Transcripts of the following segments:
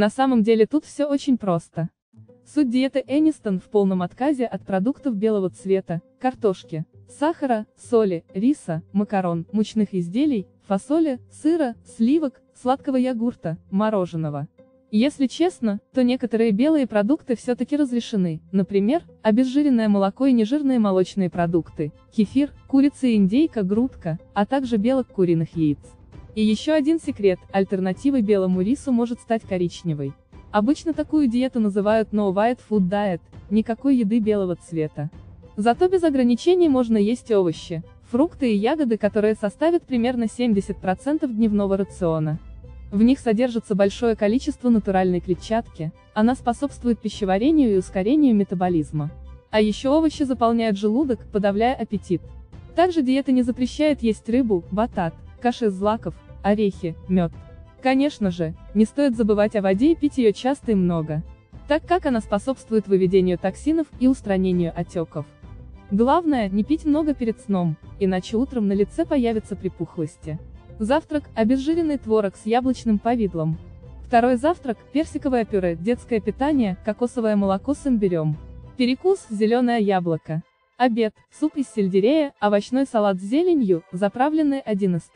На самом деле тут все очень просто. Суть диеты Энистон в полном отказе от продуктов белого цвета, картошки, сахара, соли, риса, макарон, мучных изделий, фасоли, сыра, сливок, сладкого йогурта, мороженого. Если честно, то некоторые белые продукты все-таки разрешены, например, обезжиренное молоко и нежирные молочные продукты, кефир, курица и индейка, грудка, а также белок куриных яиц. И еще один секрет, альтернативой белому рису может стать коричневый. Обычно такую диету называют No White Food Diet, никакой еды белого цвета. Зато без ограничений можно есть овощи, фрукты и ягоды, которые составят примерно 70% дневного рациона. В них содержится большое количество натуральной клетчатки, она способствует пищеварению и ускорению метаболизма. А еще овощи заполняют желудок, подавляя аппетит. Также диета не запрещает есть рыбу, батат, каши из злаков, орехи, мед. Конечно же, не стоит забывать о воде и пить ее часто и много, так как она способствует выведению токсинов и устранению отеков. Главное, не пить много перед сном, иначе утром на лице появятся припухлости. Завтрак – обезжиренный творог с яблочным повидлом. Второй завтрак – персиковое пюре, детское питание, кокосовое молоко с имбирем. Перекус – зеленое яблоко. Обед – суп из сельдерея, овощной салат с зеленью, заправленный 11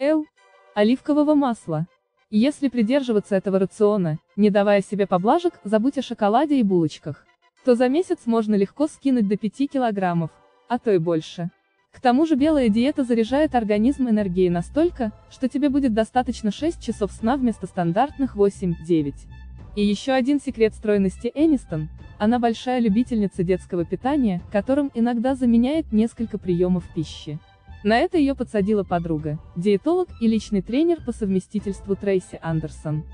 л. оливкового масла. Если придерживаться этого рациона, не давая себе поблажек, забудь о шоколаде и булочках, то за месяц можно легко скинуть до 5 килограммов, а то и больше. К тому же белая диета заряжает организм энергией настолько, что тебе будет достаточно 6 часов сна вместо стандартных 8-9. И еще один секрет стройности Энистон, она большая любительница детского питания, которым иногда заменяет несколько приемов пищи. На это ее подсадила подруга, диетолог и личный тренер по совместительству Трейси Андерсон.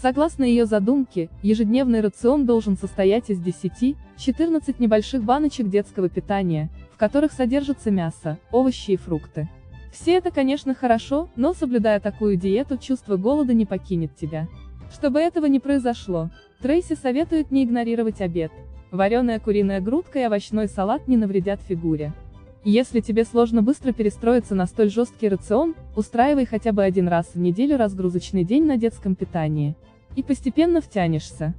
Согласно ее задумке, ежедневный рацион должен состоять из 10-14 небольших баночек детского питания, в которых содержится мясо, овощи и фрукты. Все это, конечно, хорошо, но соблюдая такую диету, чувство голода не покинет тебя. Чтобы этого не произошло, Трейси советует не игнорировать обед. Вареная куриная грудка и овощной салат не навредят фигуре. Если тебе сложно быстро перестроиться на столь жесткий рацион, устраивай хотя бы один раз в неделю разгрузочный день на детском питании. И постепенно втянешься.